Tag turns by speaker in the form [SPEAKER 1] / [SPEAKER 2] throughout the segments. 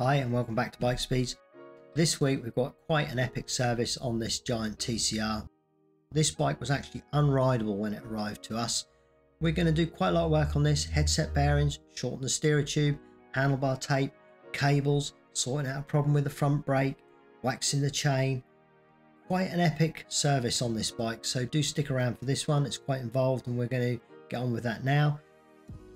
[SPEAKER 1] Hi and welcome back to Bike Speeds. This week we've got quite an epic service on this Giant TCR. This bike was actually unrideable when it arrived to us. We're going to do quite a lot of work on this, headset bearings, shorten the steerer tube, handlebar tape, cables, sorting out a problem with the front brake, waxing the chain. Quite an epic service on this bike, so do stick around for this one. It's quite involved and we're going to get on with that now.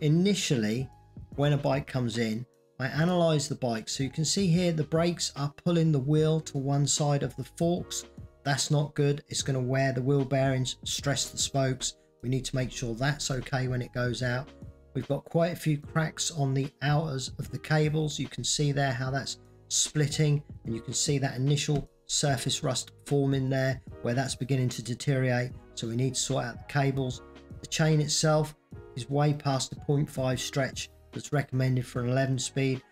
[SPEAKER 1] Initially, when a bike comes in, I analyze the bike. So you can see here the brakes are pulling the wheel to one side of the forks. That's not good. It's going to wear the wheel bearings, stress the spokes. We need to make sure that's okay when it goes out. We've got quite a few cracks on the outers of the cables. You can see there how that's splitting and you can see that initial surface rust forming there where that's beginning to deteriorate. So we need to sort out the cables. The chain itself is way past the 0.5 stretch that's recommended for an 11 speed.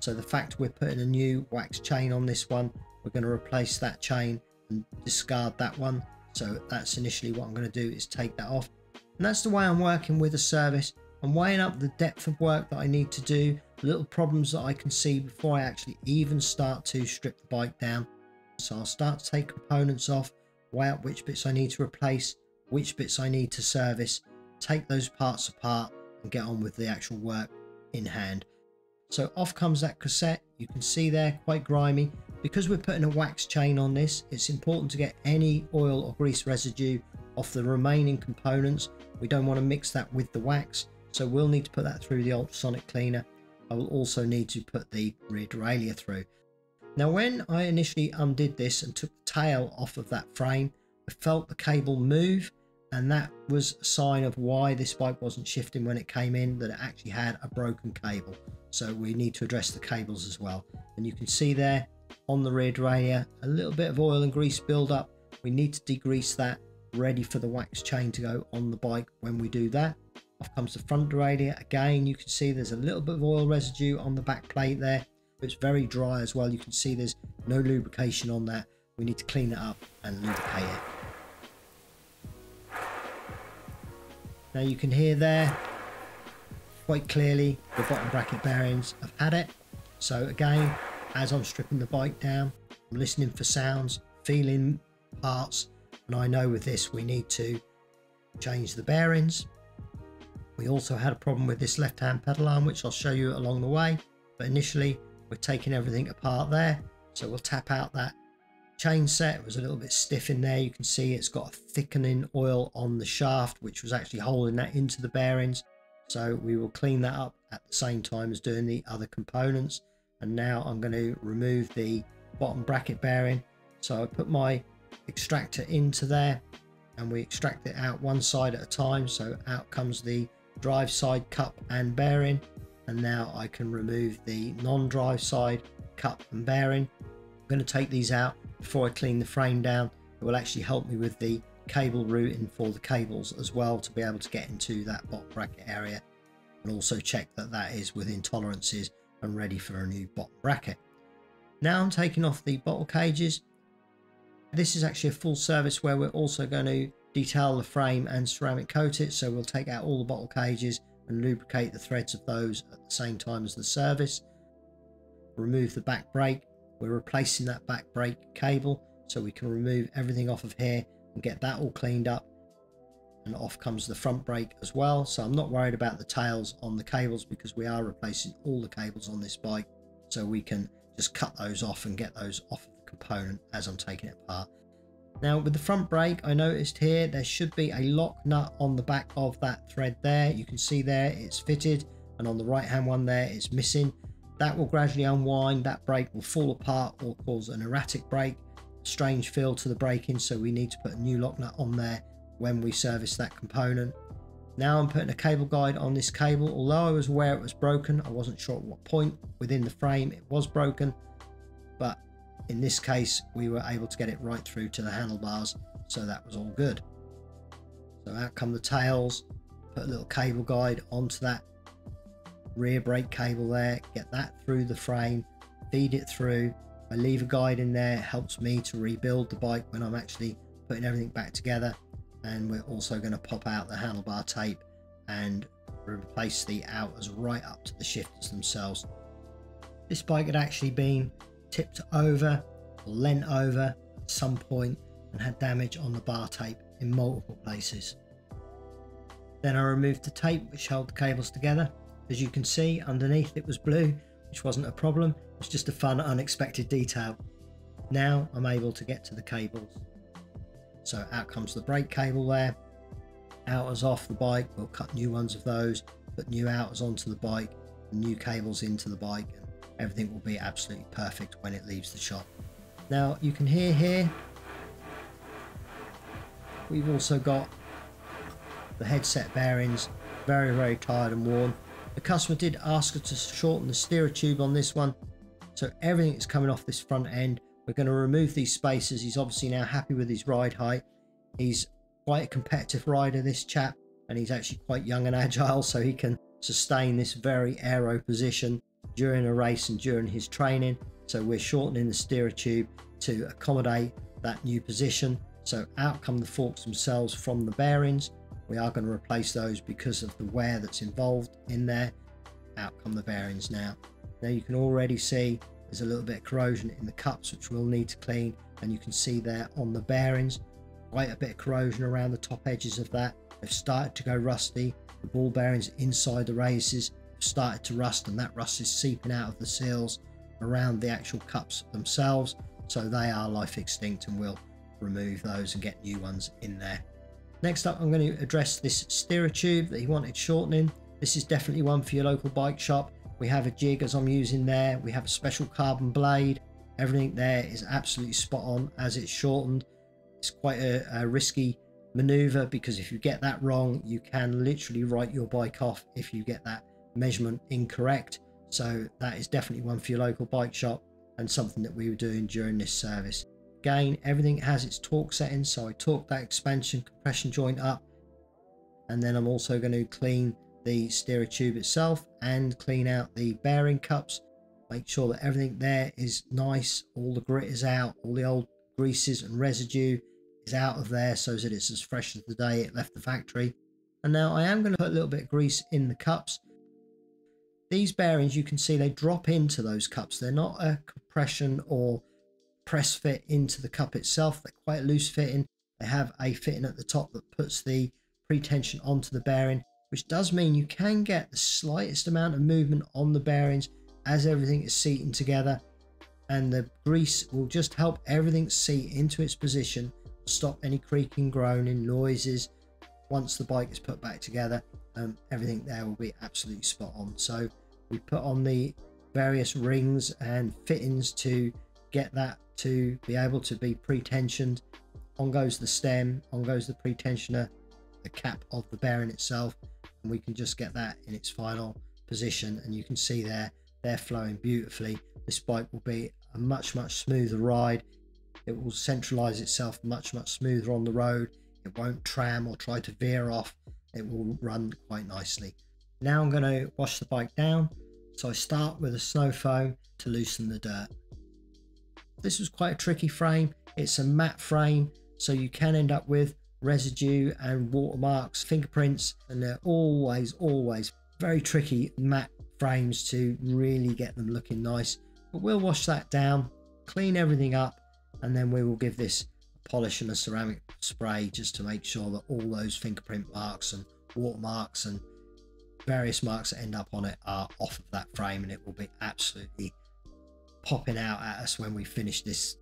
[SPEAKER 1] So the fact we're putting a new wax chain on this one, we're going to replace that chain and discard that one. So that's initially what I'm going to do is take that off. And that's the way I'm working with a service. I'm weighing up the depth of work that I need to do, little problems that I can see before I actually even start to strip the bike down. So I'll start to take components off, weigh up which bits I need to replace, which bits I need to service, take those parts apart and get on with the actual work in hand. So off comes that cassette. You can see there, quite grimy. Because we're putting a wax chain on this, it's important to get any oil or grease residue off the remaining components. We don't want to mix that with the wax. So we'll need to put that through the ultrasonic cleaner. I will also need to put the rear derailleur through. Now when I initially undid this and took the tail off of that frame, I felt the cable move and that was a sign of why this bike wasn't shifting when it came in that it actually had a broken cable. So we need to address the cables as well. And you can see there on the rear derailleur a little bit of oil and grease build-up. We need to degrease that ready for the wax chain to go on the bike when we do that. Off comes the front derailleur. Again you can see there's a little bit of oil residue on the back plate there. It's very dry as well. You can see there's no lubrication on that. We need to clean it up and lubricate it Now you can hear there quite clearly the bottom bracket bearings have had it. So again, as I'm stripping the bike down, I'm listening for sounds, feeling parts, and I know with this we need to change the bearings. We also had a problem with this left-hand pedal arm, which I'll show you along the way. But initially, we're taking everything apart there. So we'll tap out that chain set was a little bit stiff in there. You can see it's got a thickening oil on the shaft which was actually holding that into the bearings. So we will clean that up at the same time as doing the other components. And now I'm going to remove the bottom bracket bearing. So I put my extractor into there and we extract it out one side at a time. So out comes the drive side cup and bearing. And now I can remove the non-drive side cup and bearing. I'm going to take these out before I clean the frame down. It will actually help me with the cable routing for the cables as well to be able to get into that bottom bracket area and also check that that is within tolerances and ready for a new bottom bracket. Now I'm taking off the bottle cages. This is actually a full service where we're also going to detail the frame and ceramic coat it so we'll take out all the bottle cages and lubricate the threads of those at the same time as the service. Remove the back brake we're replacing that back brake cable so we can remove everything off of here and get that all cleaned up. And off comes the front brake as well. So I'm not worried about the tails on the cables because we are replacing all the cables on this bike. So we can just cut those off and get those off of the component as I'm taking it apart. Now with the front brake I noticed here there should be a lock nut on the back of that thread there. You can see there it's fitted and on the right hand one there it's missing that will gradually unwind, that brake will fall apart or cause an erratic brake, strange feel to the braking, so we need to put a new lock nut on there when we service that component. Now I'm putting a cable guide on this cable. Although I was aware it was broken, I wasn't sure at what point within the frame it was broken, but in this case, we were able to get it right through to the handlebars, so that was all good. So out come the tails, put a little cable guide onto that rear brake cable there, get that through the frame, feed it through. I leave a guide in there helps me to rebuild the bike when I'm actually putting everything back together. And we're also going to pop out the handlebar tape and replace the outers right up to the shifters themselves. this bike had actually been tipped over or leant over at some point and had damage on the bar tape in multiple places. Then I removed the tape which held the cables together. As you can see underneath it was blue which wasn't a problem, it's just a fun unexpected detail. Now I'm able to get to the cables. So out comes the brake cable there, outers off the bike, we'll cut new ones of those, put new outers onto the bike, new cables into the bike and everything will be absolutely perfect when it leaves the shop. Now you can hear here, we've also got the headset bearings, very very tired and worn. The customer did ask us to shorten the steerer tube on this one, so everything is coming off this front end. We're going to remove these spacers. He's obviously now happy with his ride height. He's quite a competitive rider, this chap, and he's actually quite young and agile, so he can sustain this very aero position during a race and during his training. So we're shortening the steerer tube to accommodate that new position. So out come the forks themselves from the bearings. We are going to replace those because of the wear that's involved in there. Out come the bearings now. Now you can already see there's a little bit of corrosion in the cups which we'll need to clean and you can see there on the bearings quite a bit of corrosion around the top edges of that. They've started to go rusty. The ball bearings inside the races have started to rust and that rust is seeping out of the seals around the actual cups themselves. So they are life extinct and we'll remove those and get new ones in there. Next up, I'm going to address this steerer tube that he wanted shortening. This is definitely one for your local bike shop. We have a jig as I'm using there. We have a special carbon blade. Everything there is absolutely spot on as it's shortened. It's quite a, a risky maneuver because if you get that wrong, you can literally write your bike off if you get that measurement incorrect. So that is definitely one for your local bike shop and something that we were doing during this service. Again, everything has its torque settings, so I torque that expansion compression joint up. And then I'm also going to clean the steerer tube itself and clean out the bearing cups. Make sure that everything there is nice, all the grit is out, all the old greases and residue is out of there so that it's as fresh as the day it left the factory. And now I am going to put a little bit of grease in the cups. These bearings, you can see they drop into those cups. They're not a compression or press fit into the cup itself. They're quite loose fitting. They have a fitting at the top that puts the pre-tension onto the bearing, which does mean you can get the slightest amount of movement on the bearings as everything is seating together. And the grease will just help everything seat into its position, stop any creaking, groaning, noises. Once the bike is put back together, um, everything there will be absolutely spot on. So we put on the various rings and fittings to get that to be able to be pre-tensioned. On goes the stem, on goes the pre-tensioner, the cap of the bearing itself, and we can just get that in its final position. And you can see there, they're flowing beautifully. This bike will be a much, much smoother ride. It will centralize itself much, much smoother on the road. It won't tram or try to veer off. It will run quite nicely. Now I'm going to wash the bike down. So I start with a snow foam to loosen the dirt. This was quite a tricky frame. It's a matte frame, so you can end up with residue and watermarks, fingerprints, and they're always, always very tricky matte frames to really get them looking nice. But we'll wash that down, clean everything up, and then we will give this a polish and a ceramic spray just to make sure that all those fingerprint marks and watermarks and various marks that end up on it are off of that frame and it will be absolutely popping out at us when we finish this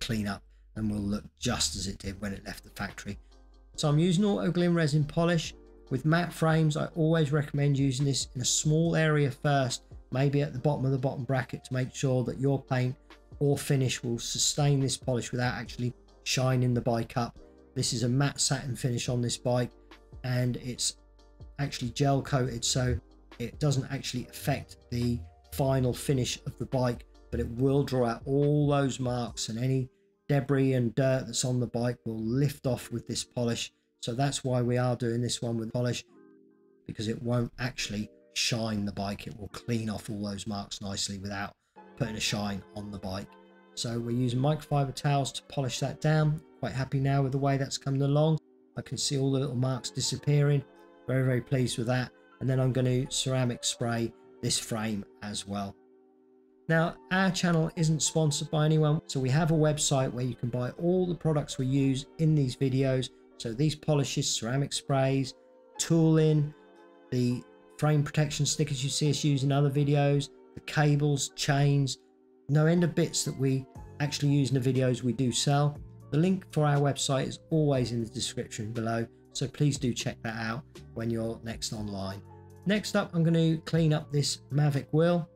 [SPEAKER 1] cleanup and will look just as it did when it left the factory. So I'm using Autoglym resin polish. With matte frames, I always recommend using this in a small area first, maybe at the bottom of the bottom bracket to make sure that your paint or finish will sustain this polish without actually shining the bike up. This is a matte satin finish on this bike and it's actually gel coated so it doesn't actually affect the final finish of the bike but it will draw out all those marks and any debris and dirt that's on the bike will lift off with this polish. So that's why we are doing this one with polish because it won't actually shine the bike. It will clean off all those marks nicely without putting a shine on the bike. So we're using microfiber towels to polish that down. Quite happy now with the way that's coming along. I can see all the little marks disappearing. Very, very pleased with that. And then I'm going to ceramic spray this frame as well. Now, our channel isn't sponsored by anyone, so we have a website where you can buy all the products we use in these videos. So these polishes, ceramic sprays, tooling, the frame protection stickers you see us use in other videos, the cables, chains, no end of bits that we actually use in the videos we do sell. The link for our website is always in the description below, so please do check that out when you're next online. Next up, I'm going to clean up this Mavic wheel.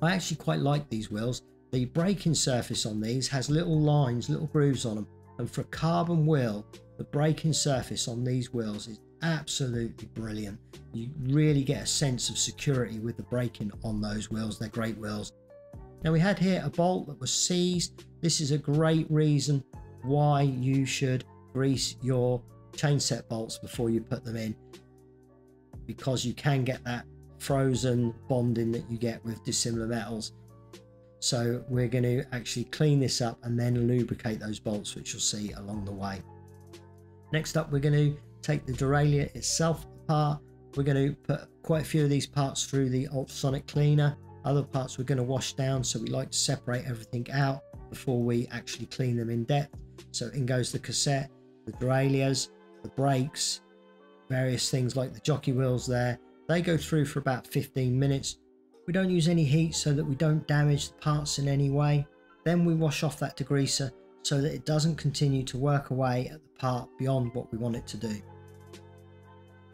[SPEAKER 1] I actually quite like these wheels. The braking surface on these has little lines, little grooves on them. And for a carbon wheel, the braking surface on these wheels is absolutely brilliant. You really get a sense of security with the braking on those wheels. They're great wheels. Now we had here a bolt that was seized. This is a great reason why you should grease your chain set bolts before you put them in because you can get that frozen bonding that you get with dissimilar metals. So we're going to actually clean this up and then lubricate those bolts, which you'll see along the way. Next up, we're going to take the derailleur itself apart. We're going to put quite a few of these parts through the ultrasonic cleaner. Other parts we're going to wash down, so we like to separate everything out before we actually clean them in depth. So in goes the cassette, the derailleurs, the brakes, various things like the jockey wheels there. They go through for about 15 minutes. We don't use any heat so that we don't damage the parts in any way. Then we wash off that degreaser so that it doesn't continue to work away at the part beyond what we want it to do.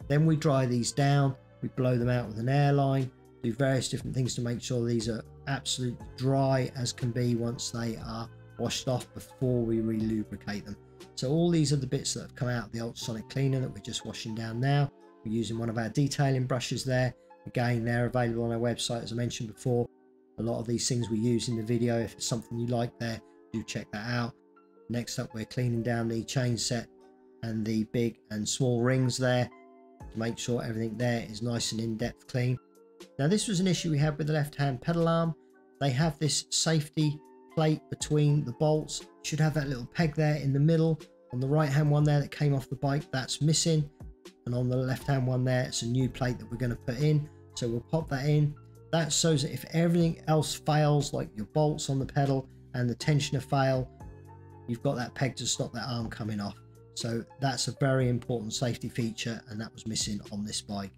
[SPEAKER 1] Then we dry these down, we blow them out with an airline, do various different things to make sure these are absolutely dry as can be once they are washed off before we re-lubricate them. So all these are the bits that have come out of the ultrasonic cleaner that we're just washing down now. We're using one of our detailing brushes there. Again, they're available on our website as I mentioned before. A lot of these things we use in the video. If it's something you like there, do check that out. Next up, we're cleaning down the chain set and the big and small rings there to make sure everything there is nice and in-depth clean. Now this was an issue we had with the left-hand pedal arm. They have this safety plate between the bolts. Should have that little peg there in the middle. On the right-hand one there that came off the bike, that's missing. And on the left-hand one there, it's a new plate that we're going to put in. So we'll pop that in. That shows that if everything else fails, like your bolts on the pedal and the tensioner fail, you've got that peg to stop that arm coming off. So that's a very important safety feature and that was missing on this bike.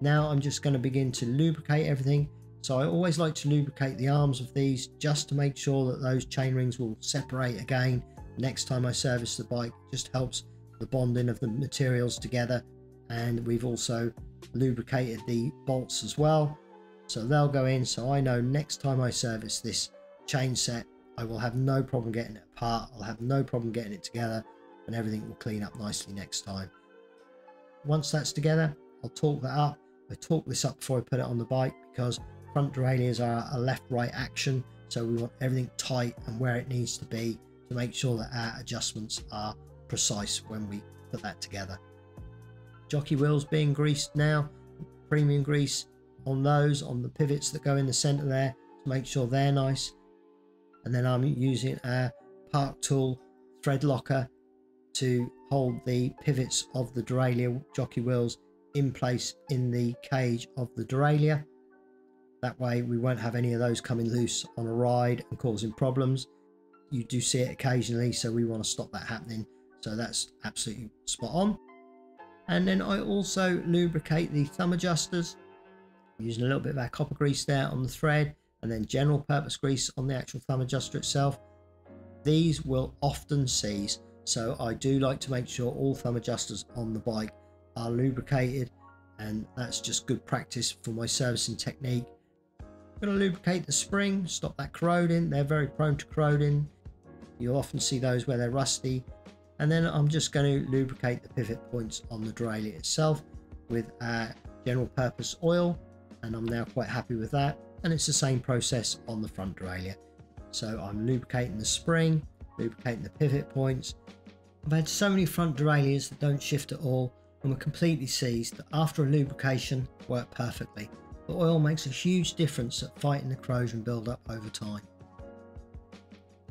[SPEAKER 1] Now I'm just going to begin to lubricate everything. So I always like to lubricate the arms of these just to make sure that those chain rings will separate again next time I service the bike. It just helps the bonding of the materials together and we've also lubricated the bolts as well. So they'll go in so I know next time I service this chain set I will have no problem getting it apart. I'll have no problem getting it together and everything will clean up nicely next time. Once that's together, I'll torque that up. I torque this up before I put it on the bike because front derailleurs are a left-right action. So we want everything tight and where it needs to be to make sure that our adjustments are precise when we put that together. Jockey wheels being greased now, premium grease on those, on the pivots that go in the center there to make sure they're nice and then I'm using a Park Tool thread locker to hold the pivots of the derailleur jockey wheels in place in the cage of the derailleur. That way we won't have any of those coming loose on a ride and causing problems. You do see it occasionally, so we want to stop that happening. So that's absolutely spot on. And then I also lubricate the thumb adjusters using a little bit of our copper grease there on the thread and then general purpose grease on the actual thumb adjuster itself. These will often seize, so I do like to make sure all thumb adjusters on the bike are lubricated and that's just good practice for my servicing technique. I'm going to lubricate the spring, stop that corroding. They're very prone to corroding. You'll often see those where they're rusty. And then I'm just going to lubricate the pivot points on the derailleur itself with our general purpose oil. And I'm now quite happy with that and it's the same process on the front derailleur. So I'm lubricating the spring, lubricating the pivot points. I've had so many front derailleurs that don't shift at all and were completely seized that after a lubrication work perfectly. The oil makes a huge difference at fighting the corrosion build-up over time.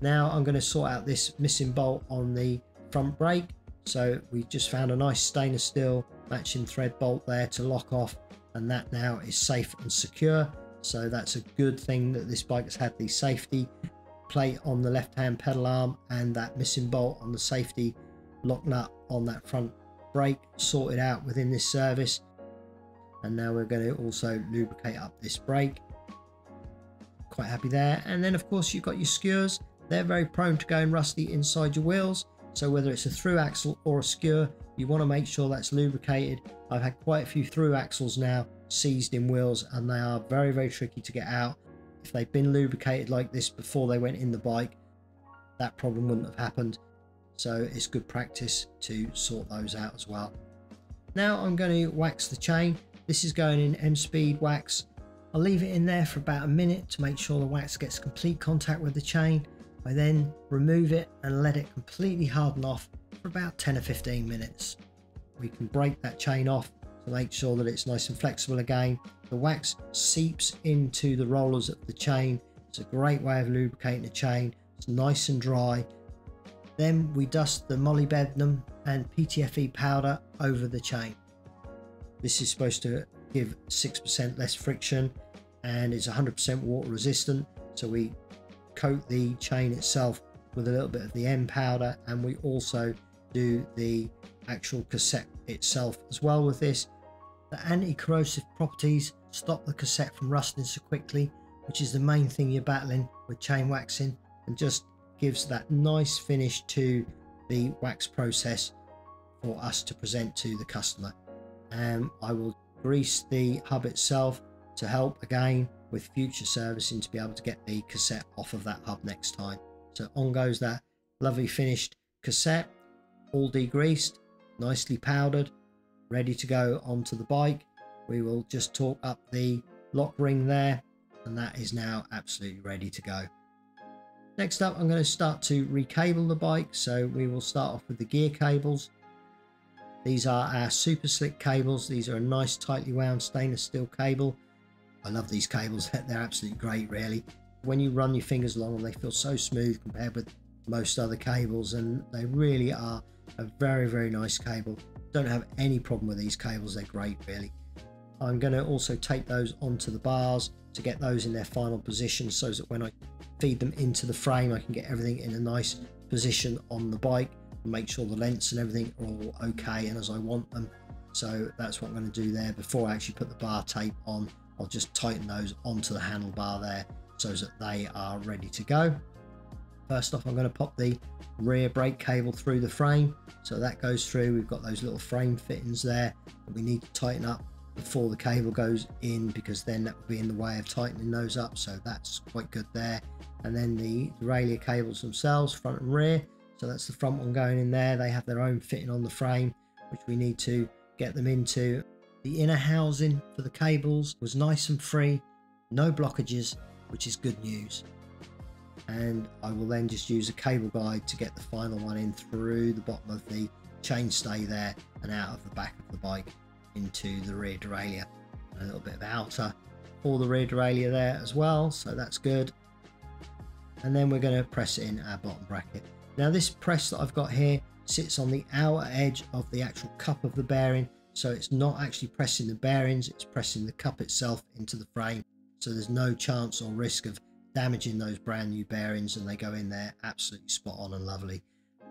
[SPEAKER 1] Now I'm going to sort out this missing bolt on the front brake. So we just found a nice stainless steel matching thread bolt there to lock off and that now is safe and secure So that's a good thing that this bike has had the safety plate on the left hand pedal arm and that missing bolt on the safety lock nut on that front brake sorted out within this service. And now we're going to also lubricate up this brake. Quite happy there. And then of course you've got your skewers. They're very prone to going rusty inside your wheels. So whether it's a through axle or a skewer, you want to make sure that's lubricated. I've had quite a few through axles now seized in wheels and they are very, very tricky to get out. If they've been lubricated like this before they went in the bike, that problem wouldn't have happened. So it's good practice to sort those out as well. Now I'm going to wax the chain. This is going in M speed wax. I'll leave it in there for about a minute to make sure the wax gets complete contact with the chain. I then remove it and let it completely harden off for about 10 or 15 minutes. We can break that chain off to make sure that it's nice and flexible again. The wax seeps into the rollers of the chain. It's a great way of lubricating the chain. It's nice and dry. Then we dust the molybdenum and PTFE powder over the chain. This is supposed to give 6% less friction and it's 100% water resistant. So we coat the chain itself with a little bit of the end powder and we also do the actual cassette itself as well with this. The anti-corrosive properties stop the cassette from rusting so quickly, which is the main thing you're battling with chain waxing and just gives that nice finish to the wax process for us to present to the customer. And I will grease the hub itself to help again with future servicing to be able to get the cassette off of that hub next time. So on goes that lovely finished cassette, all degreased, nicely powdered, ready to go onto the bike. We will just torque up the lock ring there and that is now absolutely ready to go. Next up I'm going to start to recable the bike so we will start off with the gear cables. These are our super slick cables. These are a nice tightly wound stainless steel cable. I love these cables. They're absolutely great really. When you run your fingers along them they feel so smooth compared with most other cables and they really are a very very nice cable. Don't have any problem with these cables. They're great really. I'm going to also tape those onto the bars to get those in their final position so that when I feed them into the frame I can get everything in a nice position on the bike and make sure the lengths and everything are all okay and as I want them so that's what I'm going to do there before I actually put the bar tape on I'll just tighten those onto the handlebar there so that they are ready to go. First off I'm going to pop the rear brake cable through the frame. So that goes through. We've got those little frame fittings there that we need to tighten up before the cable goes in because then that would be in the way of tightening those up. So that's quite good there. And then the derailleur cables themselves front and rear. So that's the front one going in there. They have their own fitting on the frame which we need to get them into the inner housing for the cables was nice and free no blockages which is good news. And I will then just use a cable guide to get the final one in through the bottom of the chainstay there and out of the back of the bike into the rear derailleur. A little bit of outer for the rear derailleur there as well so that's good. And then we're going to press in our bottom bracket. Now this press that I've got here sits on the outer edge of the actual cup of the bearing so it's not actually pressing the bearings it's pressing the cup itself into the frame. So there's no chance or risk of damaging those brand new bearings and they go in there absolutely spot on and lovely.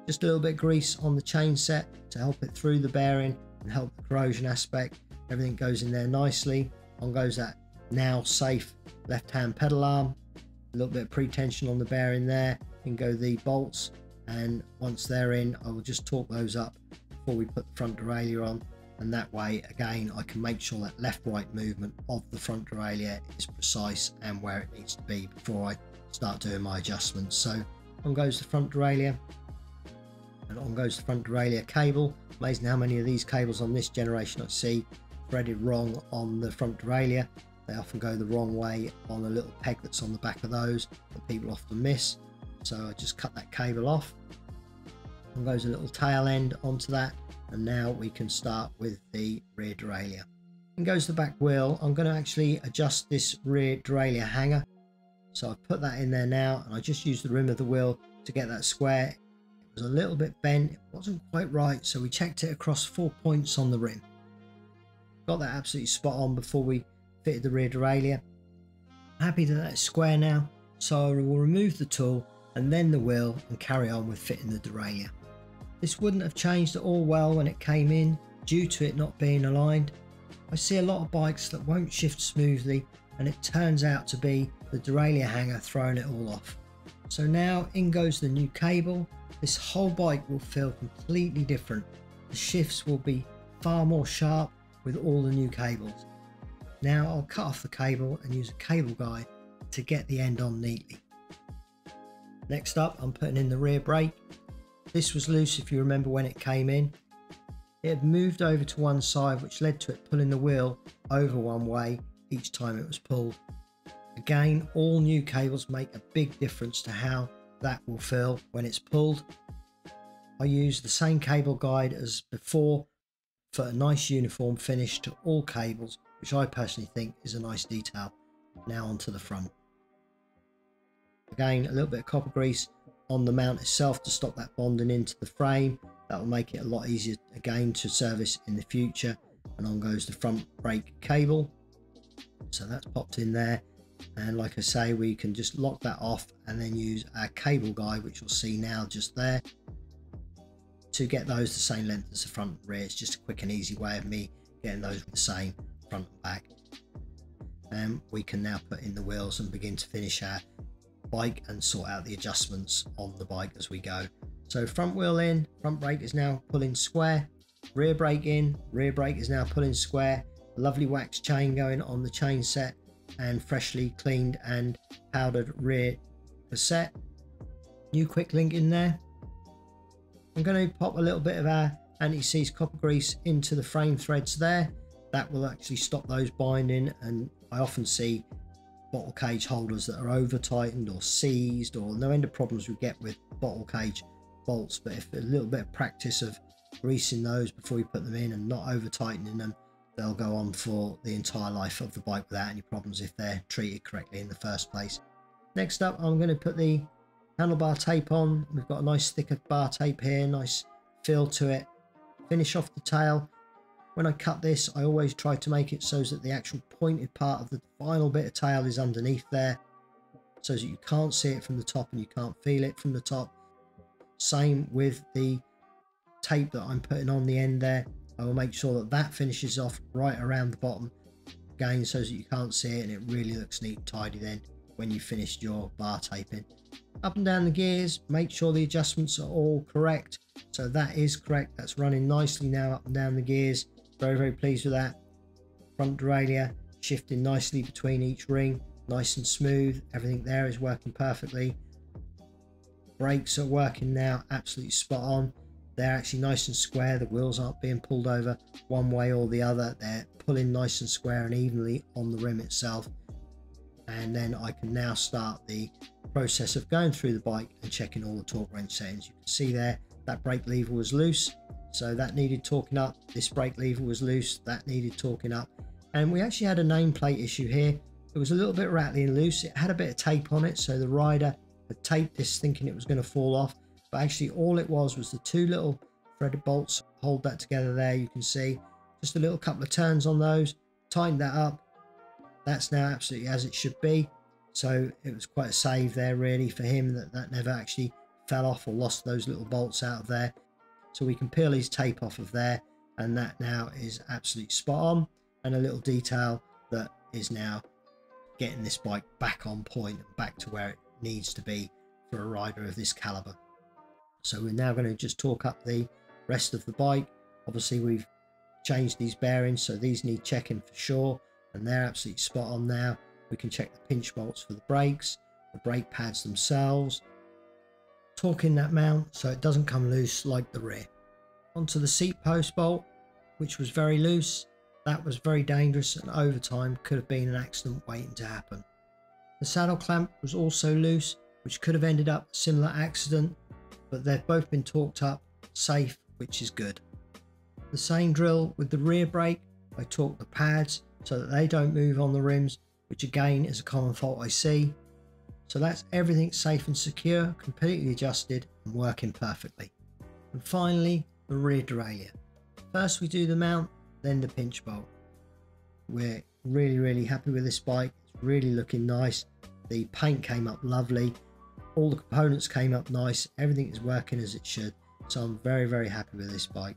[SPEAKER 1] Just a little bit of grease on the chain set to help it through the bearing and help the corrosion aspect. Everything goes in there nicely. On goes that now safe left hand pedal arm. A little bit of pre-tension on the bearing there. And go the bolts. And once they're in I will just torque those up before we put the front derailleur on and that way again I can make sure that left right movement of the front derailleur is precise and where it needs to be before I start doing my adjustments. So on goes the front derailleur and on goes the front derailleur cable. Amazing how many of these cables on this generation I see threaded wrong on the front derailleur. They often go the wrong way on a little peg that's on the back of those that people often miss. So I just cut that cable off. And goes a little tail end onto that and now we can start with the rear derailleur. And goes the back wheel. I'm going to actually adjust this rear derailleur hanger. So I've put that in there now and I just use the rim of the wheel to get that square. It was a little bit bent. It wasn't quite right so we checked it across four points on the rim. Got that absolutely spot on before we fitted the rear derailleur. Happy that that's square now, so I will remove the tool and then the wheel and carry on with fitting the derailleur. This wouldn't have changed at all well when it came in due to it not being aligned. I see a lot of bikes that won't shift smoothly and it turns out to be the derailleur hanger throwing it all off. So now in goes the new cable. This whole bike will feel completely different. The shifts will be far more sharp with all the new cables. Now I'll cut off the cable and use a cable guide to get the end on neatly. Next up I'm putting in the rear brake. This was loose if you remember when it came in. It had moved over to one side which led to it pulling the wheel over one way each time it was pulled. Again, all new cables make a big difference to how that will feel when it's pulled. I use the same cable guide as before for a nice uniform finish to all cables, which I personally think is a nice detail. Now onto the front. Again, a little bit of copper grease on the mount itself to stop that bonding into the frame. That will make it a lot easier again to service in the future. And on goes the front brake cable. So that's popped in there. And like I say, we can just lock that off and then use our cable guide, which you'll see now just there to get those the same length as the front and rear. It's just a quick and easy way of me getting those the same front and back. And we can now put in the wheels and begin to finish our bike and sort out the adjustments on the bike as we go. So front wheel in, front brake is now pulling square, rear brake in, rear brake is now pulling square, lovely wax chain going on the chain set and freshly cleaned and powdered rear cassette. New quick link in there. I'm going to pop a little bit of our anti-seize copper grease into the frame threads there. That will actually stop those binding and I often see bottle cage holders that are over tightened or seized or no end of problems we get with bottle cage bolts but if a little bit of practice of greasing those before you put them in and not over tightening them they'll go on for the entire life of the bike without any problems if they're treated correctly in the first place. Next up, I'm going to put the handlebar tape on. We've got a nice thicker bar tape here, nice feel to it. Finish off the tail. When I cut this, I always try to make it so that the actual pointed part of the final bit of tail is underneath there, so that you can't see it from the top and you can't feel it from the top. Same with the tape that I'm putting on the end there. I will make sure that that finishes off right around the bottom again so that you can't see it and it really looks neat and tidy then when you finished your bar taping. Up and down the gears, make sure the adjustments are all correct. So that is correct. That's running nicely now up and down the gears. Very, very pleased with that. Front derailleur shifting nicely between each ring. Nice and smooth. Everything there is working perfectly. Brakes are working now. Absolutely spot on. They're actually nice and square. The wheels aren't being pulled over one way or the other. They're pulling nice and square and evenly on the rim itself. And then I can now start the process of going through the bike and checking all the torque wrench settings. You can see there that brake lever was loose. So that needed torquing up. This brake lever was loose. That needed torquing up. And we actually had a nameplate issue here. It was a little bit rattly and loose. It had a bit of tape on it. So the rider had taped this thinking it was going to fall off but actually all it was was the two little threaded bolts hold that together there you can see just a little couple of turns on those tighten that up that's now absolutely as it should be so it was quite a save there really for him that that never actually fell off or lost those little bolts out of there so we can peel his tape off of there and that now is absolutely spot on and a little detail that is now getting this bike back on point and back to where it needs to be for a rider of this caliber so we're now going to just torque up the rest of the bike. Obviously we've changed these bearings so these need checking for sure and they're absolutely spot on now. We can check the pinch bolts for the brakes, the brake pads themselves. Torquing that mount so it doesn't come loose like the rear. Onto the seat post bolt which was very loose. That was very dangerous and over time could have been an accident waiting to happen. The saddle clamp was also loose which could have ended up a similar accident but they've both been torqued up, safe, which is good. The same drill with the rear brake, I torque the pads so that they don't move on the rims, which again is a common fault I see. So that's everything safe and secure, completely adjusted and working perfectly. And finally, the rear derailleur. First we do the mount, then the pinch bolt. We're really, really happy with this bike. It's really looking nice. The paint came up lovely. All the components came up nice. Everything is working as it should. So I'm very, very happy with this bike.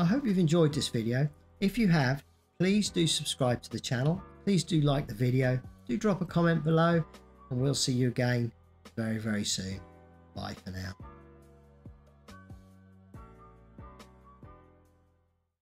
[SPEAKER 1] I hope you've enjoyed this video. If you have, please do subscribe to the channel. Please do like the video. Do drop a comment below and we'll see you again very, very soon. Bye for now.